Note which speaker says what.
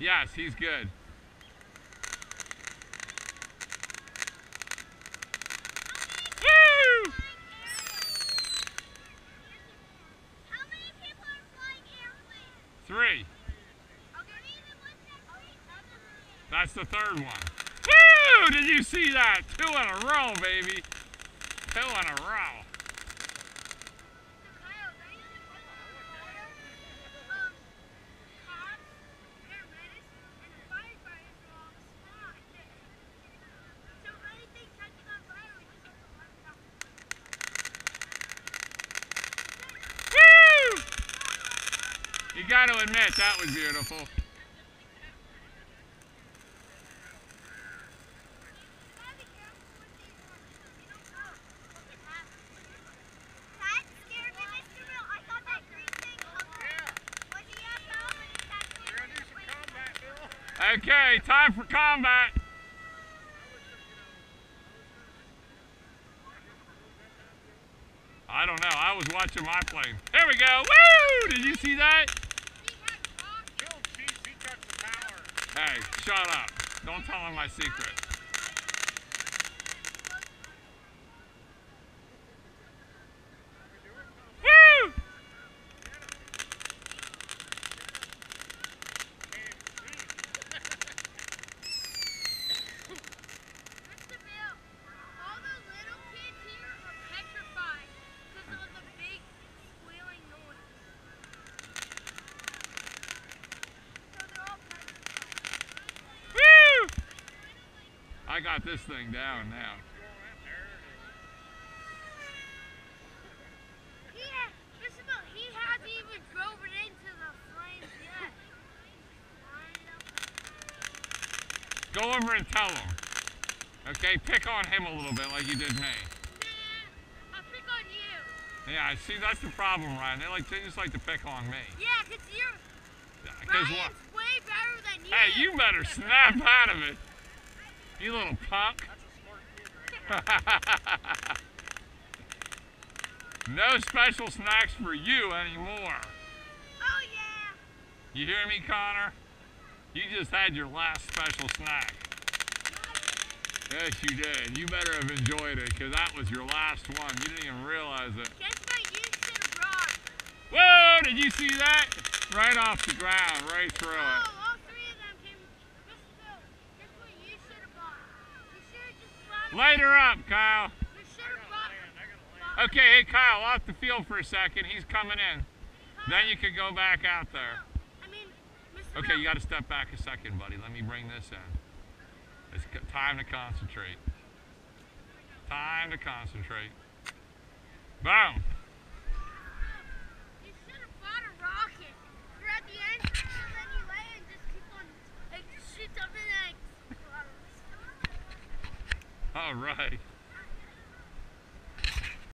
Speaker 1: Yes, he's good. Three. That's the third one. Woo! Did you see that? Two in a row, baby. Two in a row. Woo! You got to admit, that was beautiful. Okay, time for combat. I don't know. I was watching my plane. Here we go. Woo! Did you see that? Shut up. Don't tell him my secret. Woo!
Speaker 2: Mr. Bill, all the little kids here are petrified because of the big squealing noise. So they're all petrified.
Speaker 1: Woo! I got this thing down now.
Speaker 2: He ha- Mr. Bill, he hasn't even drove it into the flames yet.
Speaker 1: Go over and tell him. Okay, pick on him a little bit like you did me.
Speaker 2: Nah, I'll pick on you.
Speaker 1: Yeah, see, that's the problem, Ryan. They like they just like to pick on me.
Speaker 2: Yeah, because you're
Speaker 1: Because what?
Speaker 2: Way better than you.
Speaker 1: Hey, you better snap out of it. You little punk.
Speaker 3: That's a smart kid right
Speaker 1: no special snacks for you anymore.
Speaker 2: Oh yeah.
Speaker 1: You hear me, Connor? You just had your last special snack. Yes, you did. You better have enjoyed it because that was your last one. You didn't even realize it.
Speaker 2: Guess what you should have brought?
Speaker 1: Whoa, did you see that? Right off the ground, right through
Speaker 2: Oh,
Speaker 1: it.
Speaker 2: all three of them came. Mr. Bill, guess what you should have bought? You should have just brought.
Speaker 1: Light her up, Kyle.
Speaker 2: You should have brought.
Speaker 3: Man, I gotta land.
Speaker 1: Okay, hey, Kyle, off the field for a second. He's coming in. Then you can go back out there.
Speaker 2: I mean, Mr.
Speaker 1: Okay, you got to step back a second, buddy. Let me bring this in. It's time to concentrate. Time to concentrate. Boom.
Speaker 2: You should have bought a rocket. You're at the end, so then you land and just keep on like shoot something like.
Speaker 1: All right.